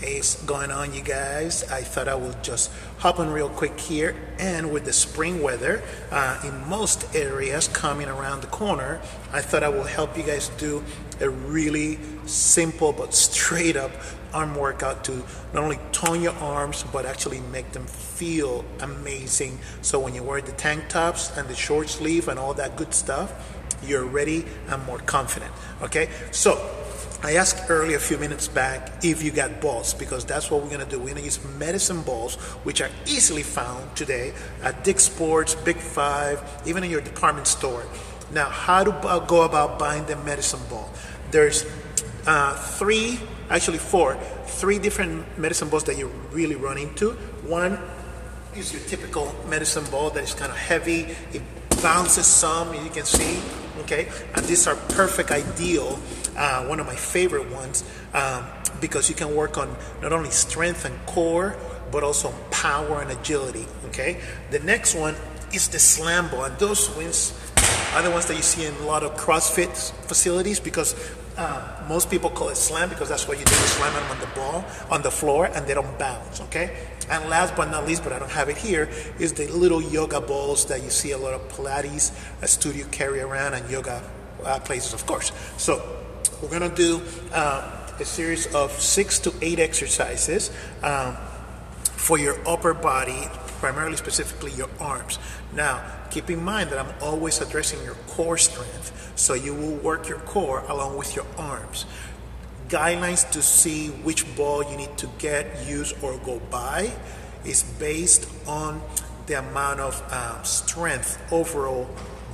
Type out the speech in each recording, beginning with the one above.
What's going on, you guys? I thought I would just hop on real quick here. And with the spring weather uh, in most areas coming around the corner, I thought I will help you guys do a really simple but straight up arm workout to not only tone your arms but actually make them feel amazing. So when you wear the tank tops and the short sleeve and all that good stuff, you're ready and more confident. Okay, so I asked earlier a few minutes back if you got balls because that's what we're gonna do. We're gonna use medicine balls, which are easily found today at Dick's Sports, Big Five, even in your department store. Now, how to go about buying the medicine ball? There's uh, three, actually four, three different medicine balls that you really run into. One is your typical medicine ball that is kind of heavy. It bounces some, you can see. Okay, and these are perfect, ideal. Uh, one of my favorite ones um, because you can work on not only strength and core, but also power and agility. Okay, the next one is the slam ball, and those ones are the ones that you see in a lot of CrossFit facilities because uh, most people call it slam because that's what you do. You slam them on the ball, on the floor, and they don't bounce. Okay. And last but not least, but I don't have it here, is the little yoga balls that you see a lot of Pilates a studio carry around and yoga uh, places, of course. So we're gonna do uh, a series of six to eight exercises. Um, for your upper body, primarily specifically your arms. Now, keep in mind that I'm always addressing your core strength, so you will work your core along with your arms. Guidelines to see which ball you need to get, use, or go by is based on the amount of uh, strength, overall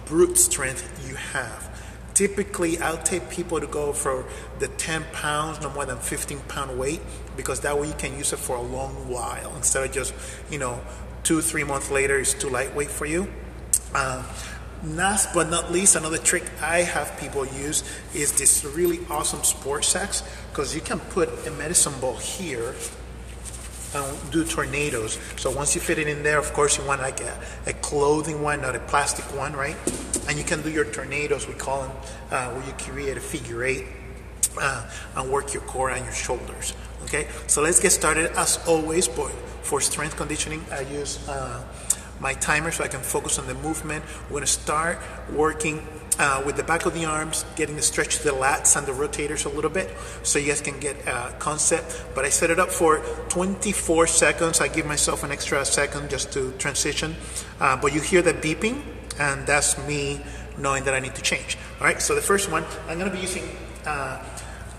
brute strength you have. Typically, I'll take people to go for the 10 pounds, no more than 15 pound weight, because that way you can use it for a long while instead of just, you know, two, three months later, it's too lightweight for you. Um, last but not least, another trick I have people use is this really awesome sports sacks, because you can put a medicine ball here and do tornadoes. So once you fit it in there, of course, you want like a, a clothing one, not a plastic one, right? And you can do your tornadoes, we call them, uh, where you create a figure eight uh, and work your core and your shoulders. Okay, so let's get started. As always, for strength conditioning, I use uh, my timer so I can focus on the movement. We're gonna start working uh, with the back of the arms, getting the stretch to the lats and the rotators a little bit so you guys can get a concept. But I set it up for 24 seconds. I give myself an extra second just to transition. Uh, but you hear the beeping, and that's me knowing that I need to change. All right, so the first one, I'm gonna be using uh,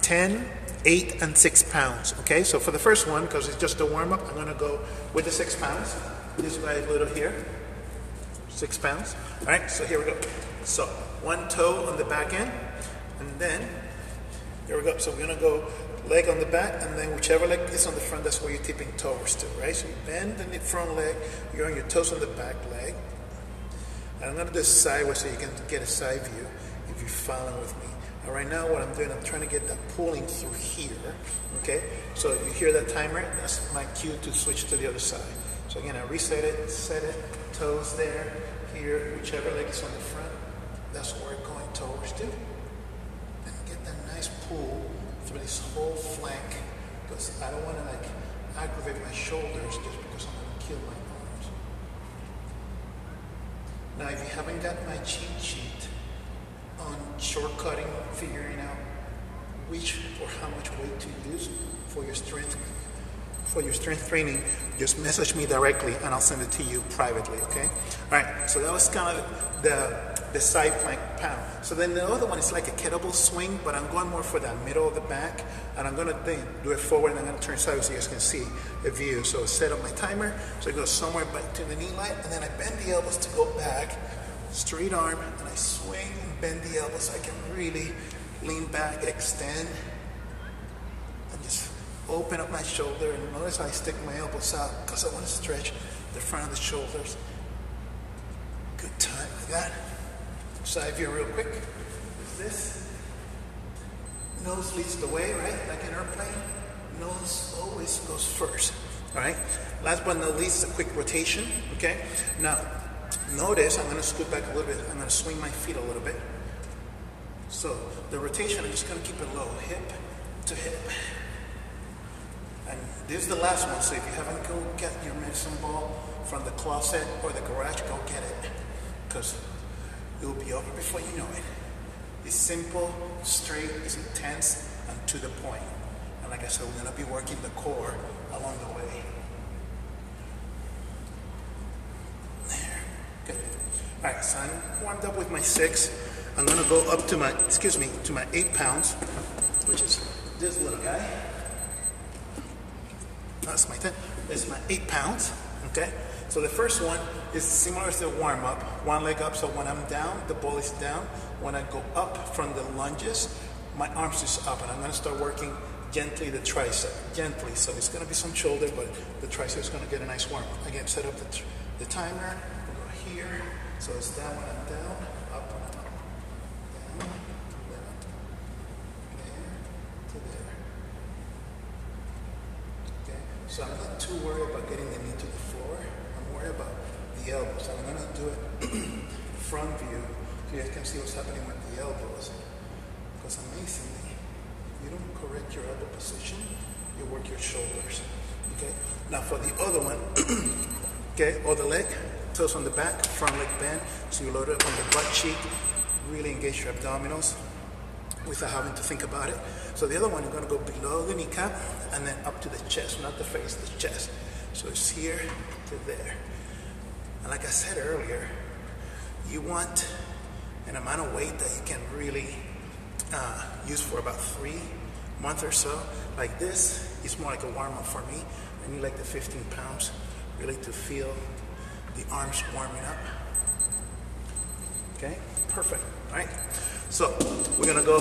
10, 8, and 6 pounds. Okay, so for the first one, because it's just a warm up, I'm gonna go with the 6 pounds. This guy a little here, 6 pounds. All right, so here we go. So one toe on the back end, and then here we go. So we're gonna go leg on the back, and then whichever leg is on the front, that's where you're tipping toes to, right? So you bend the front leg, you're on your toes on the back leg. And I'm gonna do this sideways so you can get a side view if you're following with me. And right now what I'm doing, I'm trying to get that pulling through here, okay? So you hear that timer, that's my cue to switch to the other side. So again, I reset it, set it, toes there, here, whichever leg is on the front, that's where we're going towards to. And get that nice pull through this whole flank, because I don't wanna like aggravate my shoulders just because I'm gonna kill my arms. Now, if you haven't got my cheat sheet shortcutting, figuring out which or how much weight to use for your strength for your strength training, just message me directly and I'll send it to you privately, okay? All right, so that was kind of the, the side plank pound. So then the other one is like a kettlebell swing, but I'm going more for that middle of the back, and I'm gonna then do it forward and I'm gonna turn sideways so you guys can see the view. So set up my timer, so it goes somewhere back to the knee line, and then I bend the elbows to go back, straight arm, and I swing and bend the elbows so I can really lean back, extend, and just open up my shoulder. And notice I stick my elbows out because I want to stretch the front of the shoulders. Good time like that. Side view real quick. Is this? Nose leads the way, right? Like an airplane. Nose always goes first. All right. Last but not least, a quick rotation. Okay. Now, notice I'm going to scoot back a little bit. I'm going to swing my feet a little bit. So the rotation, I'm just going to keep it low, hip to hip. And This is the last one, so if you haven't go get your medicine ball from the closet or the garage, go get it. Because it will be over before you know it. It's simple, straight, it's intense, and to the point. And like I said, we're gonna be working the core along the way. Good. All right, so I'm warmed up with my six. I'm gonna go up to my, excuse me, to my eight pounds, which is this little guy. That's my 10. This is my eight pounds, okay? So the first one is similar to the warm up. One leg up, so when I'm down, the ball is down. When I go up from the lunges, my arms is up, and I'm gonna start working gently the tricep, gently. So it's gonna be some shoulder, but the tricep is gonna get a nice warm up. Again, set up the, the timer, here. So it's down when I'm down, up I'm up. Down, up. There, to there. Okay, so I'm not too worried about getting the knee to the floor. I'm worried about the elbows. I'm gonna do it front view so you guys can see what's happening with the elbows. Because amazingly, you don't correct your elbow position, you work your shoulders. Okay, now for the other one, okay, other leg, toes on the back, front leg bend. So you load it on the butt cheek, really engage your abdominals without having to think about it. So the other one, you're gonna go below the kneecap and then up to the chest, not the face, the chest. So it's here to there. And like I said earlier, you want an amount of weight that you can really uh, use for about three months or so. Like this it's more like a warm up for me. I need like the 15 pounds really to feel the arms warming up. Okay, perfect, right? So we're gonna go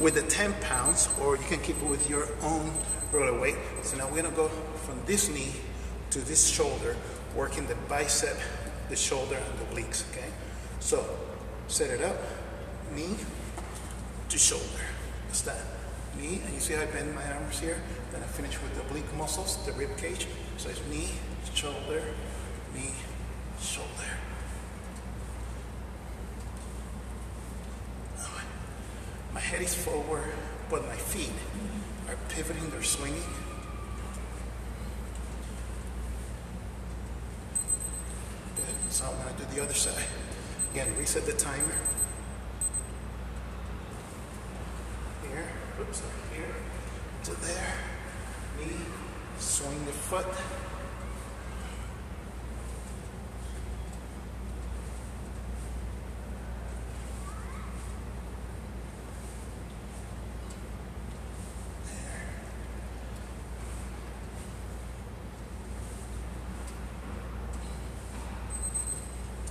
with the 10 pounds, or you can keep it with your own roller weight. So now we're gonna go from this knee to this shoulder, working the bicep, the shoulder, and the obliques, okay? So set it up, knee to shoulder. That's that. Knee, and you see I bend my arms here? Then I finish with the oblique muscles, the rib cage. So it's knee, shoulder, knee, shoulder. My head is forward, but my feet are pivoting, they're swinging. Good. So I'm going to do the other side. Again, reset the timer. Here, oops, here to there. Knee, swing the foot.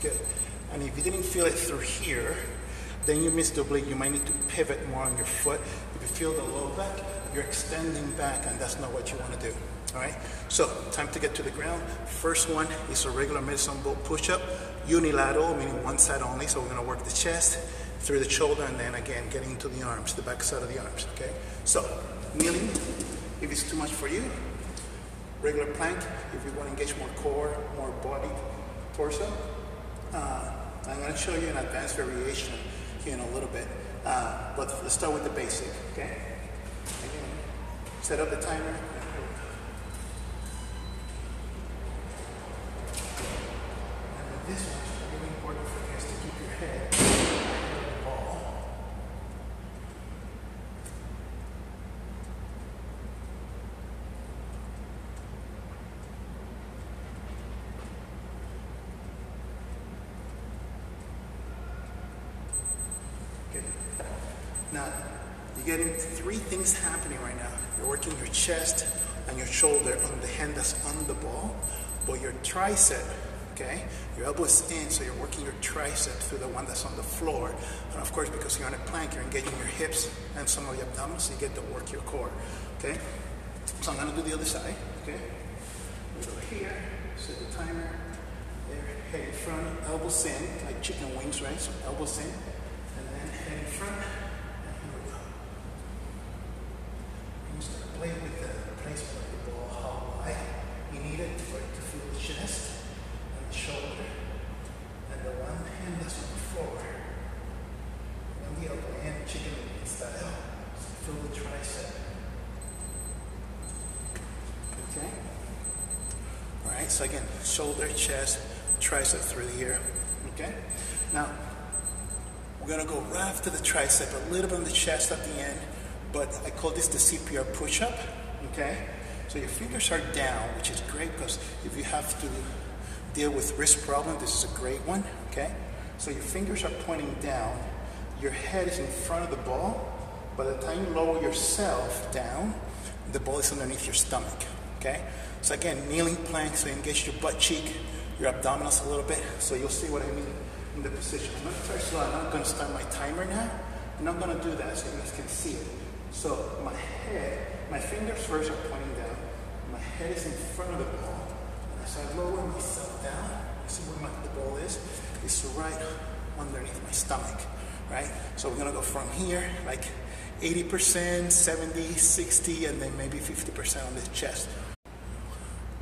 Good. And if you didn't feel it through here, then you missed the oblique. You might need to pivot more on your foot. If you feel the low back, you're extending back, and that's not what you want to do. All right. So time to get to the ground. First one is a regular medicine ball push-up, unilateral, meaning one side only. So we're going to work the chest through the shoulder, and then again getting into the arms, the back side of the arms. Okay. So kneeling, if it's too much for you, regular plank. If you want to engage more core, more body, torso. Uh, I'm going to show you an advanced variation here in a little bit, uh, but let's start with the basic, okay? Set up the timer. And with this one, it's really important for you guys to keep your head on the ball. Okay. Now, you're getting three things happening right now. You're working your chest and your shoulder on the hand that's on the ball, but your tricep, okay? Your elbow is in, so you're working your tricep through the one that's on the floor. And of course, because you're on a plank, you're engaging your hips and some of your abdominals, so you get to work your core, okay? So I'm gonna do the other side, okay? We go here, set the timer, there, head in front, elbows in, like chicken wings, right? So elbows in, and then head in front, and here we go. You start playing with the placement of the ball, how wide you need it for it to feel the chest and the shoulder, and the one hand that's on the floor, and the other hand, chicken wing style, so feel the tricep. Okay? All right, so again, shoulder, chest, tricep through here. Okay? Now, we're gonna go right after the tricep, a little bit on the chest at the end, but I call this the CPR push-up. Okay? So your fingers are down, which is great because if you have to deal with wrist problem, this is a great one. Okay? So your fingers are pointing down, your head is in front of the ball. By the time you lower yourself down, the ball is underneath your stomach. Okay? So again, kneeling plank, so engage your butt cheek, your abdominals a little bit, so you'll see what I mean in the position. I'm gonna slow, I'm not gonna start my timer now. and I'm not gonna do that so you guys can see it. So my head, my fingers first are pointing down, my head is in front of the ball, and as I lower myself down, you see where my, the ball is? It's right underneath my stomach, right? So we're gonna go from here, like 80%, 70, 60, and then maybe 50% on the chest.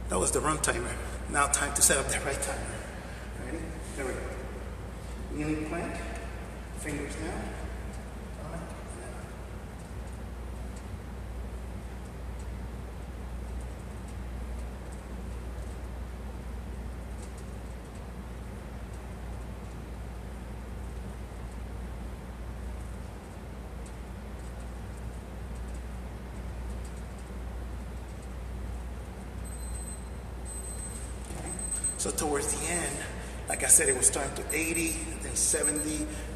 That was the run timer. Now time to set up the right timer. Ready? There we go. Kneeling plank, fingers down. So towards the end, like I said, it was starting to 80, then 70,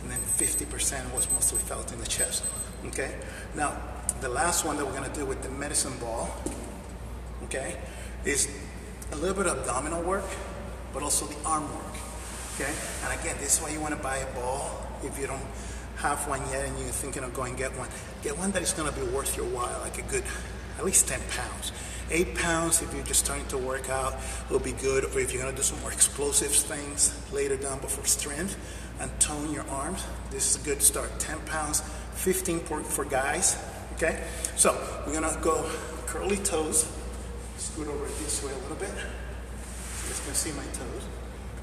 and then 50% was mostly felt in the chest. Okay? Now, the last one that we're gonna do with the medicine ball, okay, is a little bit of abdominal work, but also the arm work. Okay? And again, this is why you wanna buy a ball if you don't have one yet and you're thinking of going get one. Get one that is gonna be worth your while, like a good, at least 10 pounds. Eight pounds if you're just starting to work out will be good, or if you're gonna do some more explosive things later down before strength and tone your arms, this is a good start. 10 pounds, 15 for, for guys, okay? So we're gonna go curly toes, scoot over this way a little bit. So You guys can see my toes.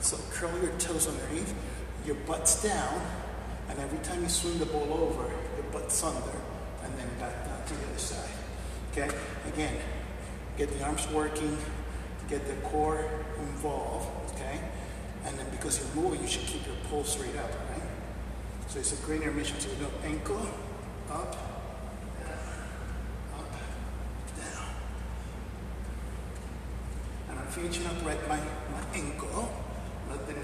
So curl your toes underneath, your butt's down, and every time you swing the ball over, your butt's under, and then back down to the other side. Okay? Again, get the arms working, get the core involved, okay? And then because you're moving, you should keep your pulse straight up, right? So it's a great intermission. So you go ankle, up, up, down. And I'm finishing up right my, my ankle, not the knee.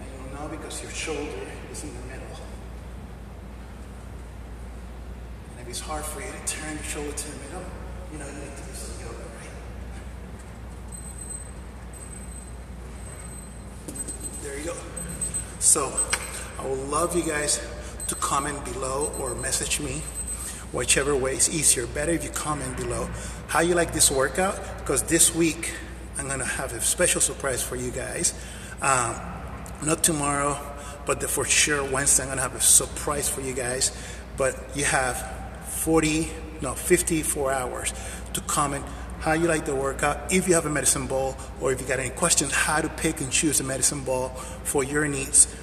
And you'll know because your shoulder is in the middle. And if it's hard for you to turn your shoulder to the middle, you know, you need to do some yoga, right? There you go. So, I would love you guys to comment below or message me, whichever way is easier. Better if you comment below how you like this workout, because this week I'm gonna have a special surprise for you guys. Um, not tomorrow, but for sure Wednesday I'm gonna have a surprise for you guys. But you have 40, no, 54 hours to comment how you like the workout, if you have a medicine ball, or if you got any questions, how to pick and choose a medicine ball for your needs.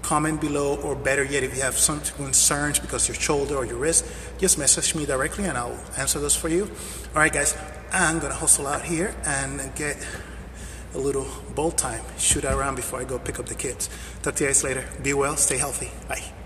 Comment below, or better yet, if you have some concerns because your shoulder or your wrist, just message me directly and I'll answer those for you. All right, guys, I'm gonna hustle out here and get a little ball time, shoot around before I go pick up the kids. Talk to you guys later. Be well, stay healthy. Bye.